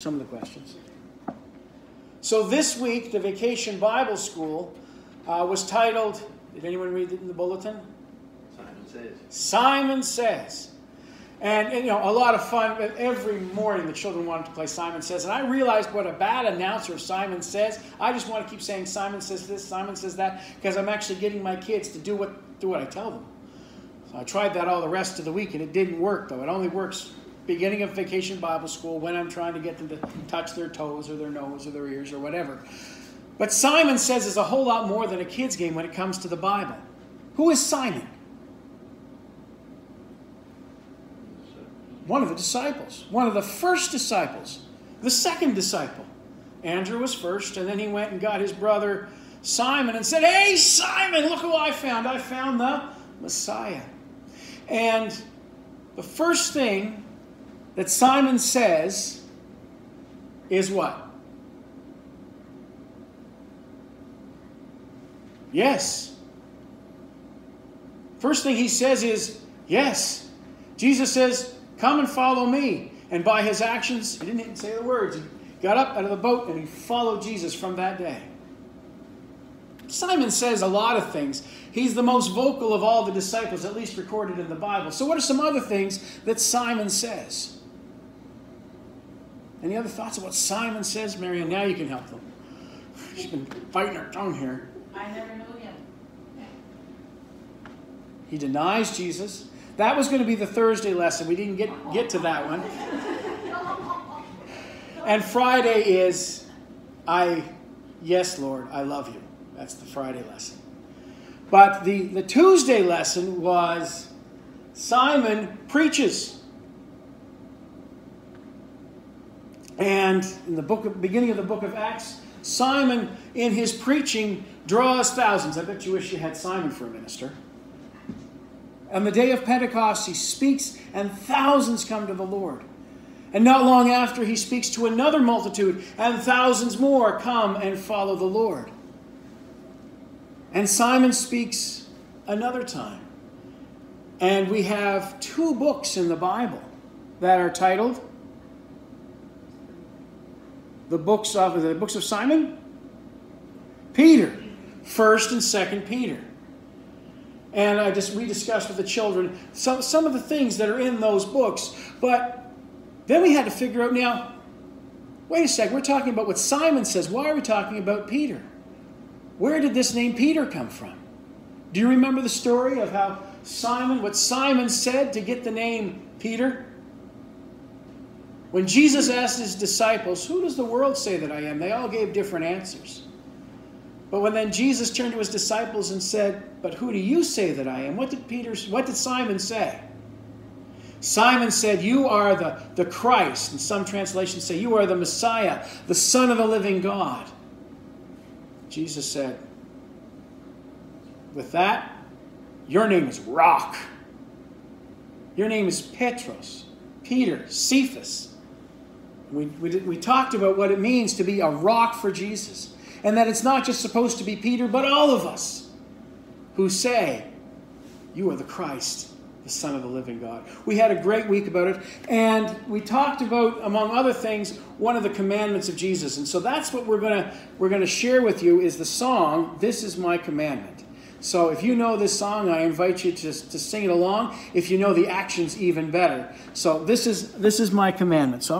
some of the questions. So this week, the Vacation Bible School uh, was titled, did anyone read it in the bulletin? Simon says. Simon Says. And, and, you know, a lot of fun. Every morning the children wanted to play Simon Says. And I realized what a bad announcer Simon Says. I just want to keep saying Simon says this, Simon says that, because I'm actually getting my kids to do what, do what I tell them. So I tried that all the rest of the week and it didn't work, though. It only works beginning of vacation Bible school when I'm trying to get them to touch their toes or their nose or their ears or whatever. But Simon says is a whole lot more than a kid's game when it comes to the Bible. Who is Simon? One of the disciples, one of the first disciples, the second disciple. Andrew was first, and then he went and got his brother Simon and said, Hey, Simon, look who I found. I found the Messiah. And the first thing that Simon says is what? Yes. First thing he says is yes. Jesus says, Come and follow me. And by his actions, he didn't even say the words. He got up out of the boat and he followed Jesus from that day. Simon says a lot of things. He's the most vocal of all the disciples, at least recorded in the Bible. So, what are some other things that Simon says? Any other thoughts of what Simon says, Marion? Now you can help them. She's been fighting her tongue here. I never knew him. He denies Jesus. That was going to be the Thursday lesson. We didn't get, get to that one. And Friday is, I, yes, Lord, I love you. That's the Friday lesson. But the, the Tuesday lesson was Simon preaches. And in the book of, beginning of the book of Acts, Simon, in his preaching, draws thousands. I bet you wish you had Simon for a minister. On the day of Pentecost, he speaks, and thousands come to the Lord. And not long after, he speaks to another multitude, and thousands more come and follow the Lord. And Simon speaks another time. And we have two books in the Bible that are titled the books of the books of Simon, Peter, First and Second Peter, and I just we discussed with the children some some of the things that are in those books. But then we had to figure out now. Wait a sec, we're talking about what Simon says. Why are we talking about Peter? Where did this name Peter come from? Do you remember the story of how Simon, what Simon said to get the name Peter? When Jesus asked his disciples, Who does the world say that I am? They all gave different answers. But when then Jesus turned to his disciples and said, But who do you say that I am? What did Peter what did Simon say? Simon said, You are the, the Christ. And some translations say, You are the Messiah, the Son of the living God. Jesus said, With that, your name is Rock. Your name is Petros, Peter, Cephas. We, we, we talked about what it means to be a rock for Jesus. And that it's not just supposed to be Peter, but all of us who say, You are the Christ, the Son of the living God. We had a great week about it. And we talked about, among other things, one of the commandments of Jesus. And so that's what we're going to we're going to share with you is the song, This is My Commandment. So if you know this song, I invite you to, to sing it along. If you know the actions, even better. So this is this is my commandment. So